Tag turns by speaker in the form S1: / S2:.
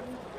S1: one?